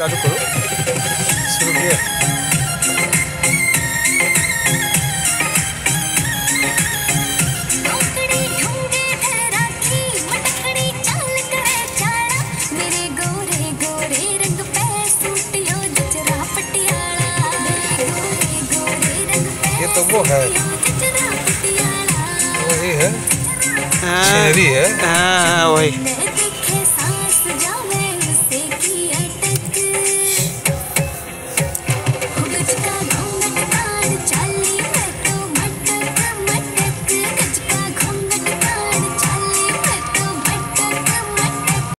चालू करो. शुरू किया. तो वो है। वही है। हाँ। शहरी है। हाँ वही।